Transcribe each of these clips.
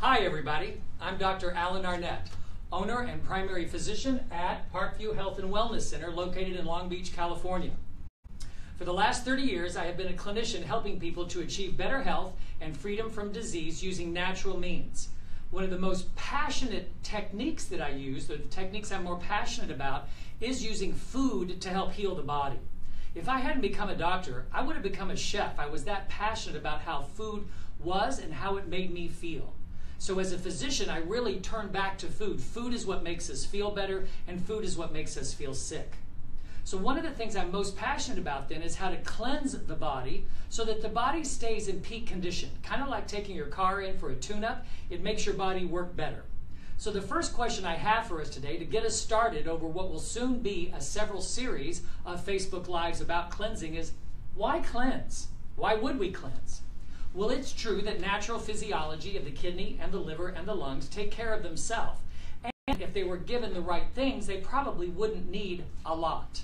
Hi, everybody. I'm Dr. Allen Arnette, owner and primary physician at Parkview Health and Wellness Center located in Long Beach, California. For the last 30 years, I have been a clinician helping people to achieve better health and freedom from disease using natural means. One of the most passionate techniques that I use, or the techniques I'm more passionate about, is using food to help heal the body. If I hadn't become a doctor, I would have become a chef. I was that passionate about how food was and how it made me feel. So, as a physician, I really turn back to food. Food is what makes us feel better, and food is what makes us feel sick. So, one of the things I'm most passionate about then is how to cleanse the body so that the body stays in peak condition. Kind of like taking your car in for a tune up, it makes your body work better. So, the first question I have for us today to get us started over what will soon be a several series of Facebook Lives about cleansing is why cleanse? Why would we cleanse? Well, it's true that natural physiology of the kidney and the liver and the lungs take care of themselves. And if they were given the right things, they probably wouldn't need a lot.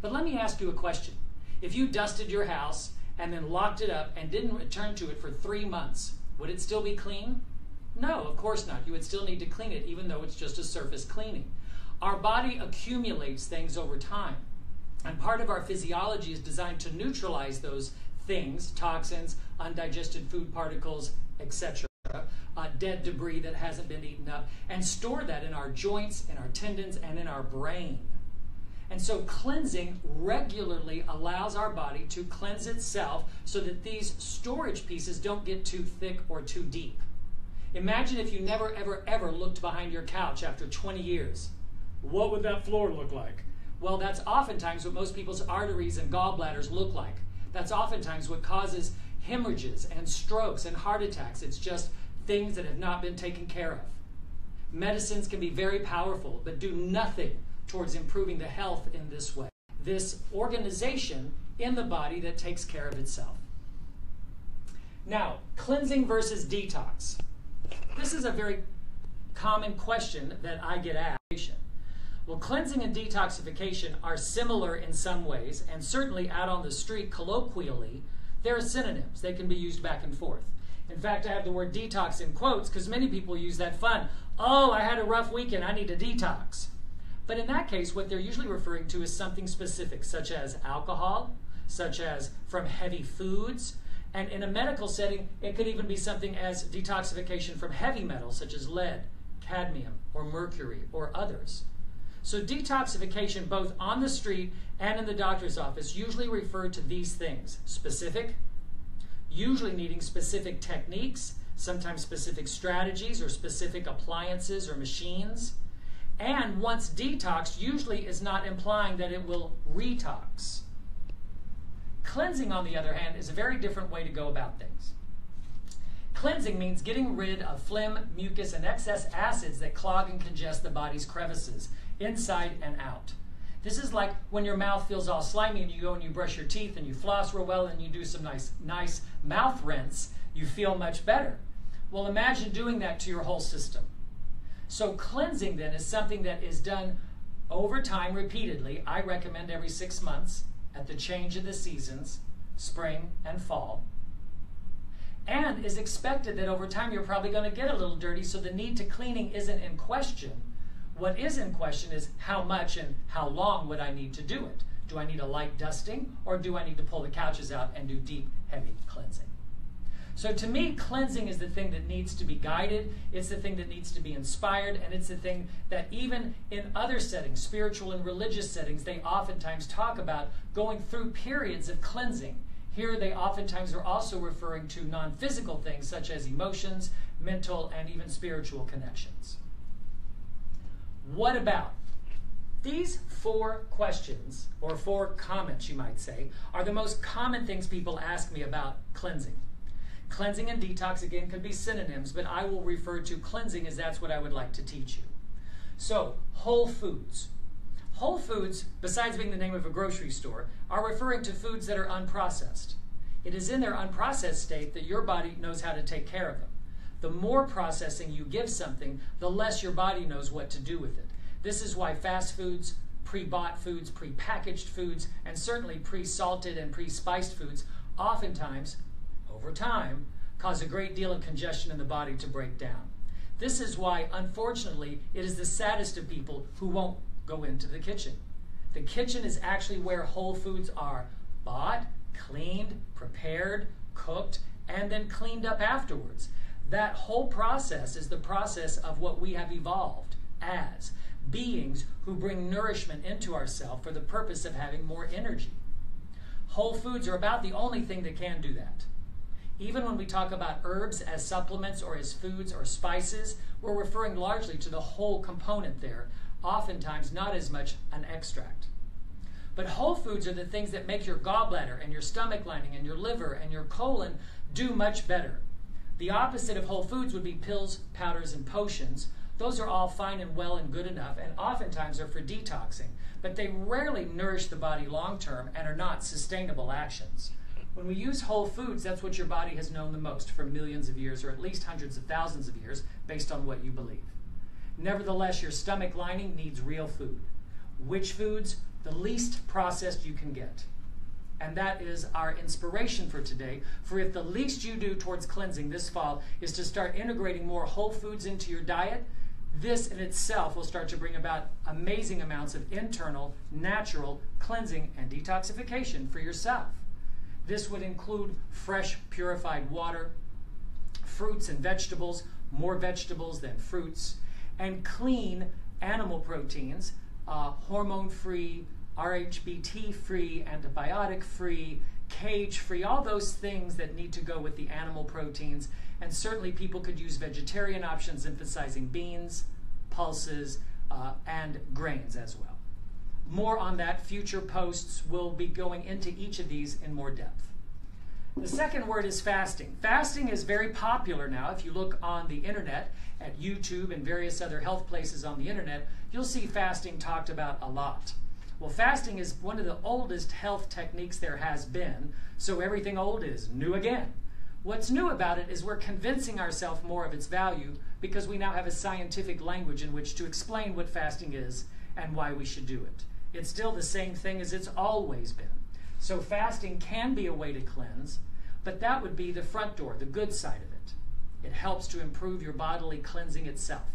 But let me ask you a question. If you dusted your house and then locked it up and didn't return to it for three months, would it still be clean? No, of course not. You would still need to clean it, even though it's just a surface cleaning. Our body accumulates things over time. And part of our physiology is designed to neutralize those things, toxins, undigested food particles, etc., uh, dead debris that hasn't been eaten up, and store that in our joints, in our tendons, and in our brain. And so cleansing regularly allows our body to cleanse itself so that these storage pieces don't get too thick or too deep. Imagine if you never, ever, ever looked behind your couch after 20 years. What would that floor look like? Well, that's oftentimes what most people's arteries and gallbladders look like. That's oftentimes what causes hemorrhages and strokes and heart attacks. It's just things that have not been taken care of. Medicines can be very powerful, but do nothing towards improving the health in this way. This organization in the body that takes care of itself. Now, cleansing versus detox. This is a very common question that I get asked. Well, cleansing and detoxification are similar in some ways, and certainly out on the street, colloquially, they're synonyms. They can be used back and forth. In fact, I have the word detox in quotes because many people use that fun. Oh, I had a rough weekend, I need a detox. But in that case, what they're usually referring to is something specific, such as alcohol, such as from heavy foods, and in a medical setting, it could even be something as detoxification from heavy metals such as lead, cadmium, or mercury, or others. So, detoxification, both on the street and in the doctor's office, usually refer to these things specific, usually needing specific techniques, sometimes specific strategies or specific appliances or machines. And once detoxed, usually is not implying that it will retox. Cleansing, on the other hand, is a very different way to go about things. Cleansing means getting rid of phlegm, mucus, and excess acids that clog and congest the body's crevices, inside and out. This is like when your mouth feels all slimy and you go and you brush your teeth and you floss real well and you do some nice, nice mouth rinse, you feel much better. Well, imagine doing that to your whole system. So, cleansing then is something that is done over time repeatedly. I recommend every six months at the change of the seasons, spring and fall. And is expected that over time you're probably going to get a little dirty, so the need to cleaning isn't in question. What is in question is how much and how long would I need to do it? Do I need a light dusting, or do I need to pull the couches out and do deep, heavy cleansing? So to me, cleansing is the thing that needs to be guided, it's the thing that needs to be inspired, and it's the thing that even in other settings, spiritual and religious settings, they oftentimes talk about going through periods of cleansing. Here they oftentimes are also referring to non physical things such as emotions, mental, and even spiritual connections. What about these four questions, or four comments, you might say, are the most common things people ask me about cleansing. Cleansing and detox, again, could be synonyms, but I will refer to cleansing as that's what I would like to teach you. So, whole foods. Whole foods, besides being the name of a grocery store, are referring to foods that are unprocessed. It is in their unprocessed state that your body knows how to take care of them. The more processing you give something, the less your body knows what to do with it. This is why fast foods, pre bought foods, pre packaged foods, and certainly pre salted and pre spiced foods oftentimes over time, cause a great deal of congestion in the body to break down. This is why, unfortunately, it is the saddest of people who won't go into the kitchen. The kitchen is actually where whole foods are bought, cleaned, prepared, cooked, and then cleaned up afterwards. That whole process is the process of what we have evolved as beings who bring nourishment into ourselves for the purpose of having more energy. Whole foods are about the only thing that can do that. Even when we talk about herbs as supplements or as foods or spices, we're referring largely to the whole component there, oftentimes not as much an extract. But whole foods are the things that make your gallbladder and your stomach lining and your liver and your colon do much better. The opposite of whole foods would be pills, powders, and potions. Those are all fine and well and good enough, and oftentimes are for detoxing, but they rarely nourish the body long term and are not sustainable actions. When we use whole foods, that's what your body has known the most for millions of years, or at least hundreds of thousands of years, based on what you believe. Nevertheless, your stomach lining needs real food. Which foods? The least processed you can get. And that is our inspiration for today. For if the least you do towards cleansing this fall is to start integrating more whole foods into your diet, this in itself will start to bring about amazing amounts of internal, natural cleansing and detoxification for yourself. This would include fresh, purified water, fruits and vegetables, more vegetables than fruits, and clean animal proteins, uh, hormone free, RHBT free, antibiotic free, cage free, all those things that need to go with the animal proteins. And certainly people could use vegetarian options emphasizing beans, pulses, uh, and grains as well. More on that. Future posts will be going into each of these in more depth. The second word is fasting. Fasting is very popular now. If you look on the internet, at YouTube and various other health places on the internet, you'll see fasting talked about a lot. Well, fasting is one of the oldest health techniques there has been, so everything old is new again. What's new about it is we're convincing ourselves more of its value because we now have a scientific language in which to explain what fasting is and why we should do it. It's still the same thing as it's always been. So fasting can be a way to cleanse, but that would be the front door, the good side of it. It helps to improve your bodily cleansing itself.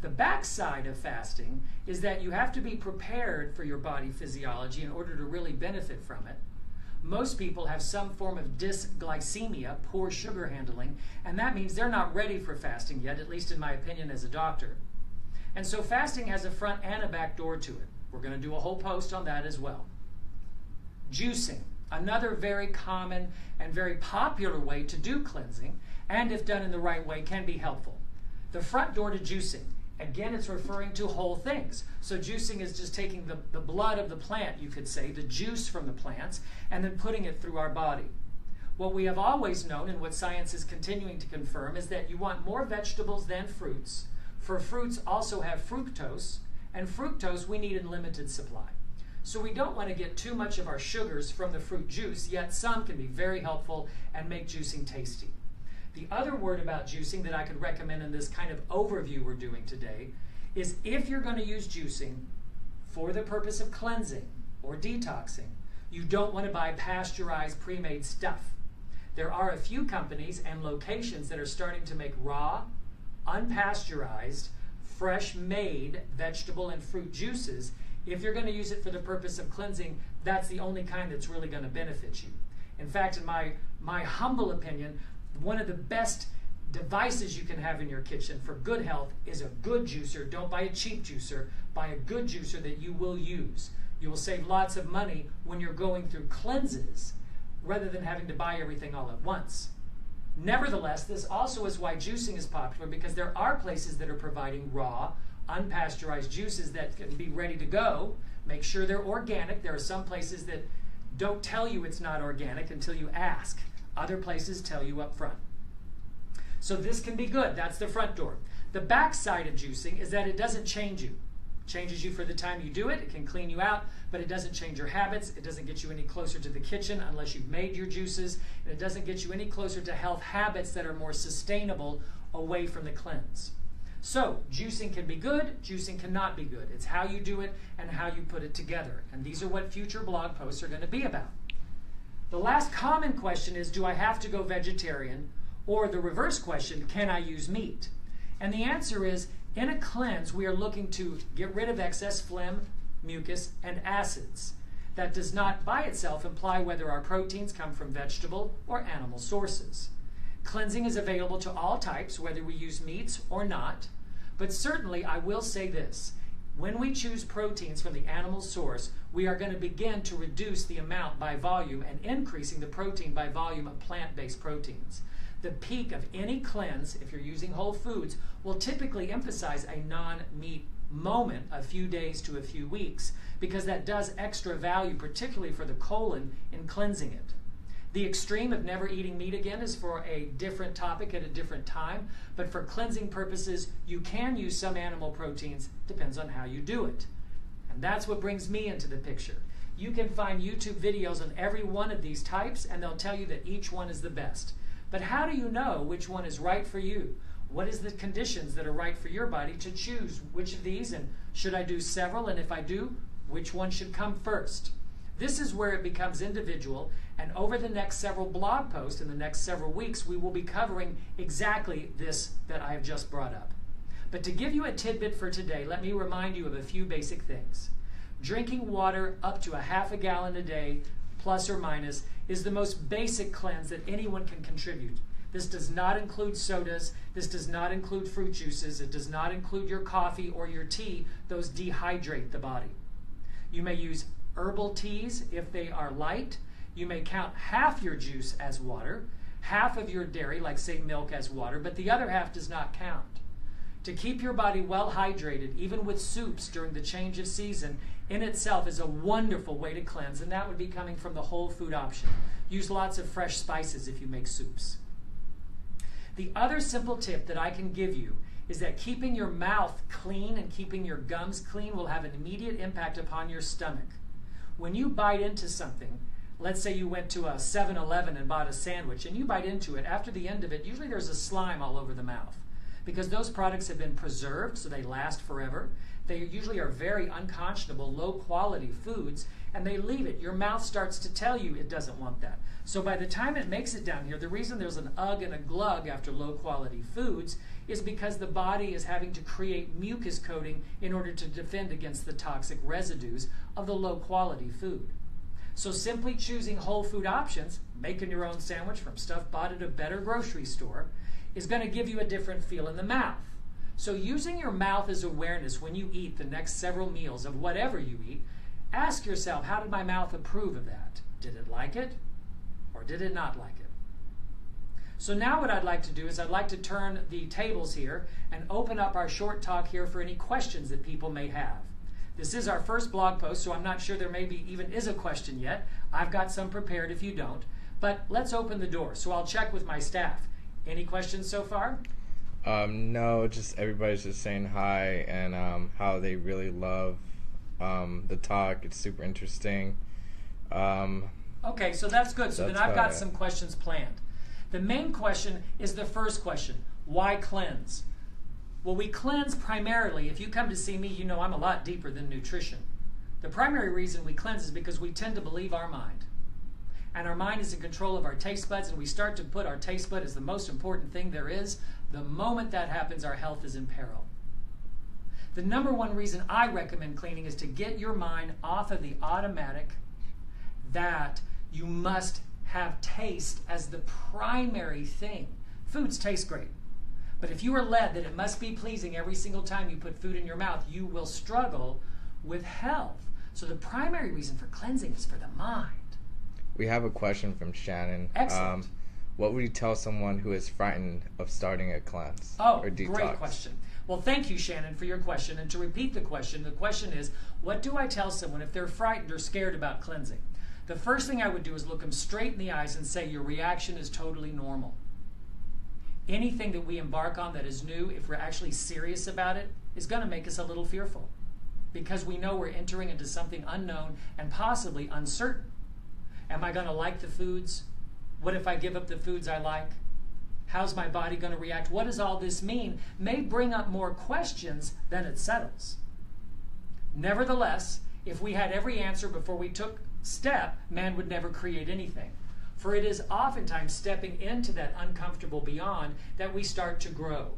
The backside of fasting is that you have to be prepared for your body physiology in order to really benefit from it. Most people have some form of dysglycemia, poor sugar handling, and that means they're not ready for fasting yet, at least in my opinion as a doctor. And so fasting has a front and a back door to it. We're going to do a whole post on that as well. Juicing, another very common and very popular way to do cleansing, and if done in the right way, can be helpful. The front door to juicing, again, it's referring to whole things. So juicing is just taking the, the blood of the plant, you could say, the juice from the plants, and then putting it through our body. What we have always known, and what science is continuing to confirm, is that you want more vegetables than fruits for fruits also have fructose, and fructose we need in limited supply. So we don't want to get too much of our sugars from the fruit juice, yet some can be very helpful and make juicing tasty. The other word about juicing that I could recommend in this kind of overview we're doing today is if you're going to use juicing for the purpose of cleansing or detoxing, you don't want to buy pasteurized pre-made stuff. There are a few companies and locations that are starting to make raw unpasteurized, fresh made vegetable and fruit juices, if you're going to use it for the purpose of cleansing, that's the only kind that's really going to benefit you. In fact, in my, my humble opinion, one of the best devices you can have in your kitchen for good health is a good juicer. Don't buy a cheap juicer, buy a good juicer that you will use. You will save lots of money when you're going through cleanses rather than having to buy everything all at once. Nevertheless, this also is why juicing is popular because there are places that are providing raw, unpasteurized juices that can be ready to go. Make sure they're organic. There are some places that don't tell you it's not organic until you ask. Other places tell you up front. So this can be good. That's the front door. The back side of juicing is that it doesn't change you changes you for the time you do it. It can clean you out, but it doesn't change your habits. It doesn't get you any closer to the kitchen unless you've made your juices. And it doesn't get you any closer to health habits that are more sustainable away from the cleanse. So, juicing can be good, juicing cannot be good. It's how you do it and how you put it together. And these are what future blog posts are going to be about. The last common question is Do I have to go vegetarian Or the reverse question, can I use meat? And the answer is in a cleanse, we are looking to get rid of excess phlegm, mucus, and acids. That does not by itself imply whether our proteins come from vegetable or animal sources. Cleansing is available to all types, whether we use meats or not. But certainly, I will say this when we choose proteins from the animal source, we are going to begin to reduce the amount by volume and increasing the protein by volume of plant based proteins. The peak of any cleanse, if you're using whole foods, will typically emphasize a non meat moment, a few days to a few weeks, because that does extra value, particularly for the colon, in cleansing it. The extreme of never eating meat again is for a different topic at a different time, but for cleansing purposes, you can use some animal proteins, depends on how you do it. That's what brings me into the picture. You can find YouTube videos on every one of these types, and they'll tell you that each one is the best. But how do you know which one is right for you? What is the conditions that are right for your body to choose which of these, and should I do several, and if I do, which one should come first? This is where it becomes individual, and over the next several blog posts in the next several weeks, we will be covering exactly this that I have just brought up. But to give you a tidbit for today, let me remind you of a few basic things. Drinking water up to a half a gallon a day, plus or minus, is the most basic cleanse that anyone can contribute. This does not include sodas. This does not include fruit juices. It does not include your coffee or your tea. Those dehydrate the body. You may use herbal teas if they are light. You may count half your juice as water, half of your dairy, like say milk, as water, but the other half does not count. To keep your body well hydrated, even with soups during the change of season, in itself is a wonderful way to cleanse, and that would be coming from the whole food option. Use lots of fresh spices if you make soups. The other simple tip that I can give you is that keeping your mouth clean and keeping your gums clean will have an immediate impact upon your stomach when you bite into something, let's say you went to a 7 Eleven and bought a sandwich and you bite into it, after the end of it, usually there's a slime all over the mouth because those products have been preserved so they last forever. They usually are very unconscionable, low quality foods, and they leave it. Your mouth starts to tell you it doesn't want that. So by the time it makes it down here, the reason there's an ugh and a glug after low quality foods is because the body is having to create mucus coating in order to defend against the toxic residues of the low quality food. So simply choosing whole food options, making your own sandwich from stuff bought at a better grocery store, is going to give you a different feel in the mouth. So using your mouth as awareness when you eat the next several meals of whatever you eat, ask yourself, how did my mouth approve of that? Did it like it or did it not like it? So now what I'd like to do is I'd like to turn the tables here and open up our short talk here for any questions that people may have. This is our first blog post, so I'm not sure there maybe even is a question yet. I've got some prepared if you don't. But let's open the door. So I'll check with my staff. Any questions so far? Um, no, just everybody's just saying hi and um, how they really love um, the talk. It's super interesting. Um, okay, so that's good. So that's then I've got it. some questions planned. The main question is the first question why cleanse? Well, we cleanse primarily. If you come to see me, you know I'm a lot deeper than nutrition. The primary reason we cleanse is because we tend to believe our mind. And our mind is in control of our taste buds, and we start to put our taste bud as the most important thing there is. The moment that happens, our health is in peril. The number one reason I recommend cleaning is to get your mind off of the automatic that you must have taste as the primary thing. Foods taste great. But if you are led that it must be pleasing every single time you put food in your mouth, you will struggle with health. So the primary reason for cleansing is for the mind. We have a question from Shannon. Excellent. Um, what would you tell someone who is frightened of starting a cleanse oh, or detox? Great question. Well, thank you, Shannon, for your question. And to repeat the question, the question is, what do I tell someone if they're frightened or scared about cleansing? the first thing I would do is look them straight in the eyes and say, Your reaction is totally normal. Anything that we embark on that is new, if we're actually serious about it, is going to make us a little fearful because we know we're entering into something unknown and possibly uncertain. Am I going to like the foods? What if I give up the foods I like? How's my body going to react? What does all this mean? May bring up more questions than it settles. Nevertheless, if we had every answer before we took step, man would never create anything. For it is oftentimes stepping into that uncomfortable beyond that we start to grow.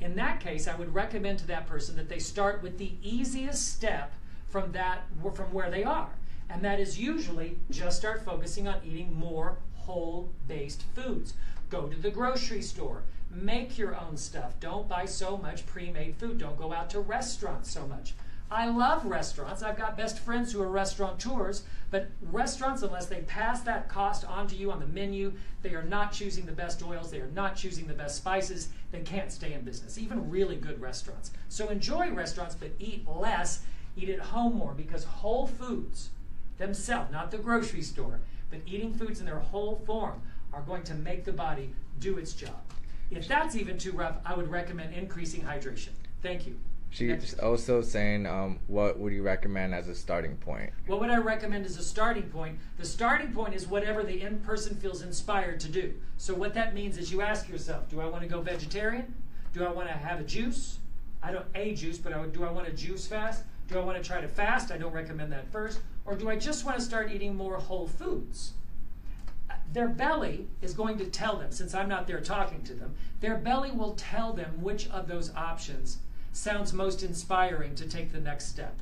In that case, I would recommend to that person that they start with the easiest step from that from where they are. And that is usually just start focusing on eating more whole-based foods. Go to the grocery store. Make your own stuff. Don't buy so much pre-made food. Don't go out to restaurants so much. I love restaurants. I've got best friends who are restaurateurs, but restaurants, unless they pass that cost on to you on the menu, they are not choosing the best oils, they are not choosing the best spices, they can't stay in business, even really good restaurants. So enjoy restaurants, but eat less, eat at home more, because whole foods themselves, not the grocery store, but eating foods in their whole form are going to make the body do its job. If that's even too rough, I would recommend increasing hydration. Thank you. She's also saying, um, what would you recommend as a starting point? What would I recommend as a starting point? The starting point is whatever the in person feels inspired to do. So, what that means is you ask yourself do I want to go vegetarian? Do I want to have a juice? I don't a juice, but I would, do I want to juice fast? Do I want to try to fast? I don't recommend that first. Or do I just want to start eating more whole foods? Their belly is going to tell them, since I'm not there talking to them, their belly will tell them which of those options sounds most inspiring to take the next step.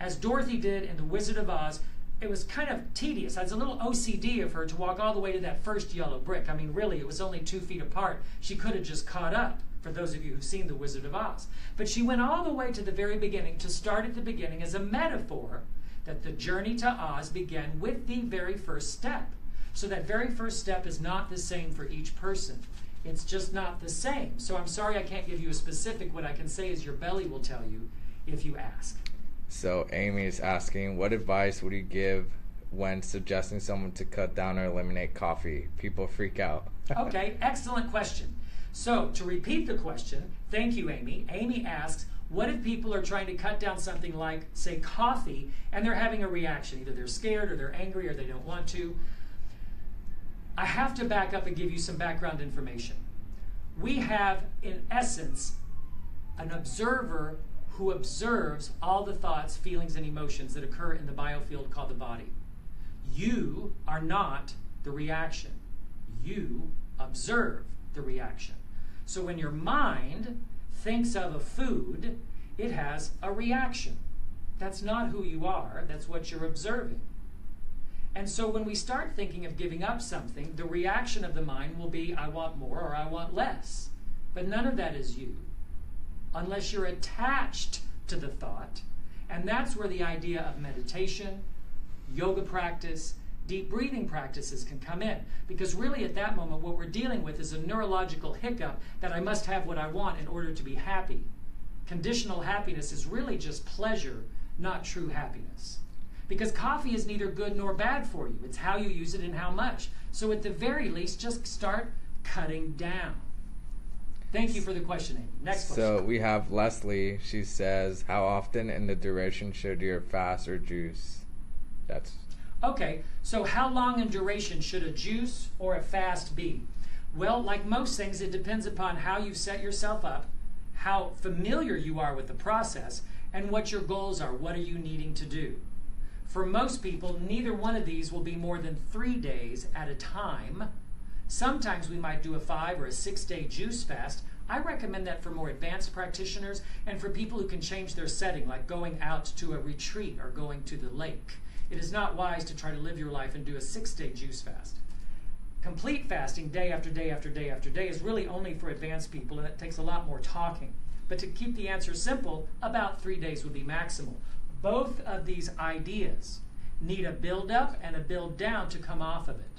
As Dorothy did in The Wizard of Oz, it was kind of tedious. I was a little OCD of her to walk all the way to that first yellow brick. I mean, really, it was only two feet apart. She could have just caught up, for those of you who've seen The Wizard of Oz. But she went all the way to the very beginning to start at the beginning as a metaphor that the journey to Oz began with the very first step. So that very first step is not the same for each person. It's just not the same. So I'm sorry I can't give you a specific. What I can say is your belly will tell you if you ask. So Amy is asking, what advice would you give when suggesting someone to cut down or eliminate coffee? People freak out. okay, excellent question. So to repeat the question, thank you, Amy. Amy asks, what if people are trying to cut down something like, say, coffee, and they're having a reaction? Either they're scared or they're angry or they don't want to. I have to back up and give you some background information. We have, in essence, an observer who observes all the thoughts, feelings, and emotions that occur in the biofield called the body. You are not the reaction. You observe the reaction. So when your mind thinks of a food, it has a reaction. That's not who you are, that's what you're observing. And so when we start thinking of giving up something, the reaction of the mind will be, I want more or I want less. But none of that is you, unless you're attached to the thought. And that's where the idea of meditation, yoga practice, deep breathing practices can come in. Because really, at that moment, what we're dealing with is a neurological hiccup that I must have what I want in order to be happy. Conditional happiness is really just pleasure, not true happiness. Because coffee is neither good nor bad for you. It's how you use it and how much. So at the very least, just start cutting down. Thank you for the question, Amy. Next question. So we have Leslie. She says, "How often in the duration should your fast or juice?" That's okay. So how long in duration should a juice or a fast be? Well, like most things, it depends upon how you set yourself up, how familiar you are with the process, and what your goals are. What are you needing to do? For most people, neither one of these will be more than three days at a time. Sometimes we might do a five or a six day juice fast. I recommend that for more advanced practitioners and for people who can change their setting, like going out to a retreat or going to the lake. It is not wise to try to live your life and do a six day juice fast. Complete fasting, day after day after day after day, is really only for advanced people and it takes a lot more talking. But to keep the answer simple, about three days would be maximal. Both of these ideas need a build up and a build down to come off of it.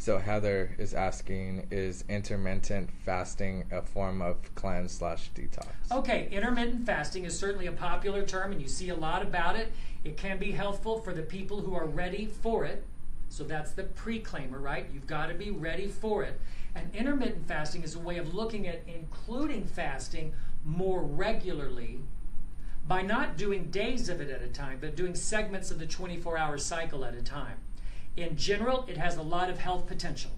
So Heather is asking, is intermittent fasting a form of cleanse slash detox? Okay, intermittent fasting is certainly a popular term, and you see a lot about it. It can be helpful for the people who are ready for it. So that's the preclaimer, right? You've got to be ready for it. And intermittent fasting is a way of looking at including fasting more regularly by not doing days of it at a time, but doing segments of the 24 hour cycle at a time. In general, it has a lot of health potential.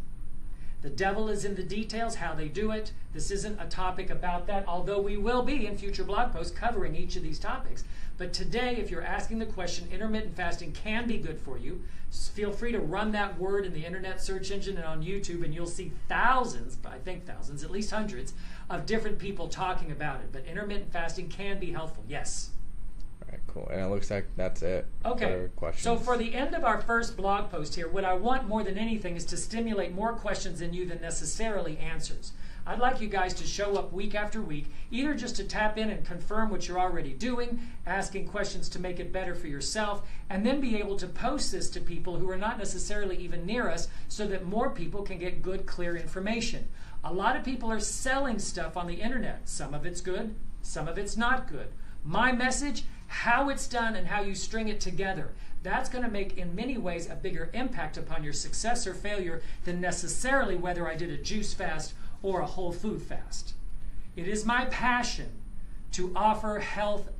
The devil is in the details, how they do it. This isn't a topic about that, although we will be in future blog posts covering each of these topics. But today, if you're asking the question, intermittent fasting can be good for you, feel free to run that word in the internet search engine and on YouTube, and you'll see thousands, I think thousands, at least hundreds, of different people talking about it. But intermittent fasting can be helpful, yes. Right, cool. And it looks like that's it. Okay. For. So for the end of our first blog post here, what I want more than anything is to stimulate more questions in you than necessarily answers. I'd like you guys to show up week after week, either just to tap in and confirm what you're already doing, asking questions to make it better for yourself, and then be able to post this to people who are not necessarily even near us so that more people can get good, clear information. A lot of people are selling stuff on the internet. Some of it's good, some of it's not good. My message, how it's done and how you string it together. That's going to make, in many ways, a bigger impact upon your success or failure than necessarily whether I did a juice fast or a whole food fast. It is my passion to offer health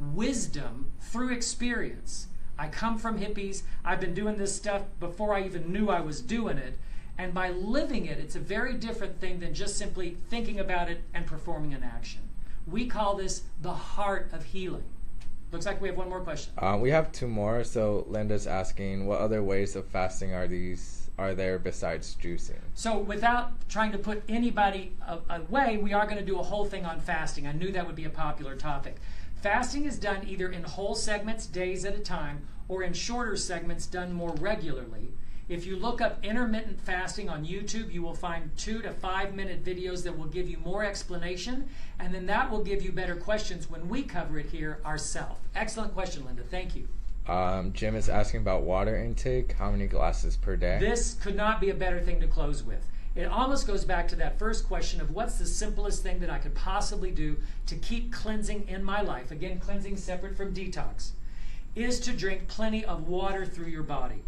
wisdom through experience. I come from hippies. I've been doing this stuff before I even knew I was doing it. And by living it, it's a very different thing than just simply thinking about it and performing an action. We call this the heart of healing. Looks like we have one more question. Uh, we have two more. So Linda's asking, what other ways of fasting are these are there besides juicing? So, without trying to put anybody away, we are going to do a whole thing on fasting. I knew that would be a popular topic. Fasting is done either in whole segments, days at a time, or in shorter segments done more regularly. If you look up intermittent fasting on YouTube, you will find two to five minute videos that will give you more explanation, and then that will give you better questions when we cover it here ourselves. Excellent question, Linda. Thank you. Um, Jim is asking about water intake. How many glasses per day? This could not be a better thing to close with. It almost goes back to that first question of what's the simplest thing that I could possibly do to keep cleansing in my life. Again, cleansing separate from detox, is to drink plenty of water through your body.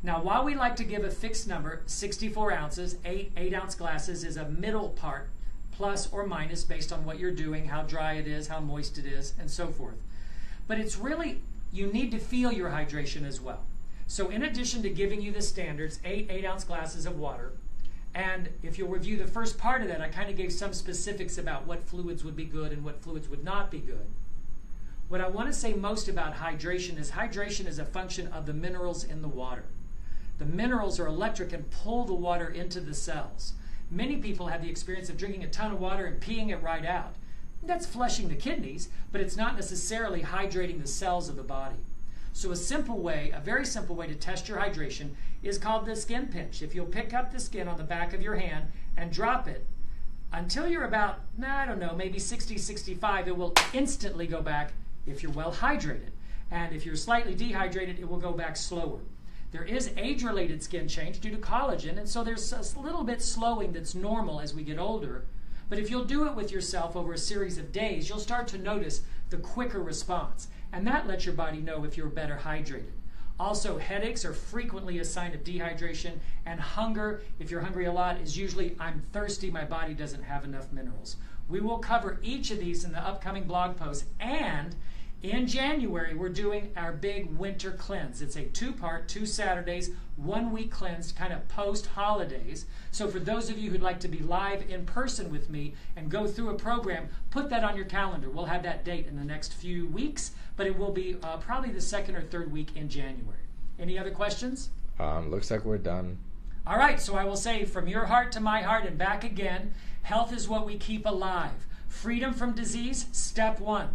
Now, while we like to give a fixed number, 64 ounces, eight 8 ounce glasses is a middle part, plus or minus based on what you're doing, how dry it is, how moist it is, and so forth. But it's really, you need to feel your hydration as well. So, in addition to giving you the standards, eight 8 ounce glasses of water, and if you'll review the first part of that, I kind of gave some specifics about what fluids would be good and what fluids would not be good. What I want to say most about hydration is hydration is a function of the minerals in the water. The minerals are electric and pull the water into the cells. Many people have the experience of drinking a ton of water and peeing it right out. That's flushing the kidneys, but it's not necessarily hydrating the cells of the body. So, a simple way, a very simple way to test your hydration is called the skin pinch. If you'll pick up the skin on the back of your hand and drop it until you're about, I don't know, maybe 60, 65, it will instantly go back if you're well hydrated. And if you're slightly dehydrated, it will go back slower. There is age related skin change due to collagen, and so there's a little bit slowing that's normal as we get older. But if you'll do it with yourself over a series of days, you'll start to notice the quicker response, and that lets your body know if you're better hydrated. Also, headaches are frequently a sign of dehydration, and hunger, if you're hungry a lot, is usually I'm thirsty, my body doesn't have enough minerals. We will cover each of these in the upcoming blog post, and in January, we're doing our big winter cleanse. It's a two part, two Saturdays, one week cleanse, kind of post holidays. So, for those of you who'd like to be live in person with me and go through a program, put that on your calendar. We'll have that date in the next few weeks, but it will be uh, probably the second or third week in January. Any other questions? Um, looks like we're done. All right, so I will say from your heart to my heart and back again health is what we keep alive. Freedom from disease, step one.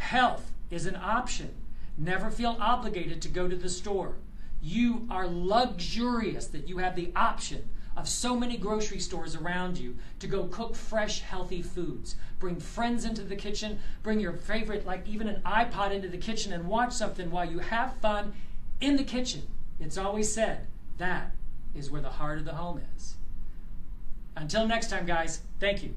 Health is an option. Never feel obligated to go to the store. You are luxurious that you have the option of so many grocery stores around you to go cook fresh, healthy foods. Bring friends into the kitchen, bring your favorite, like even an iPod into the kitchen and watch something while you have fun in the kitchen. It's always said that is where the heart of the home is. Until next time, guys, thank you.